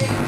you.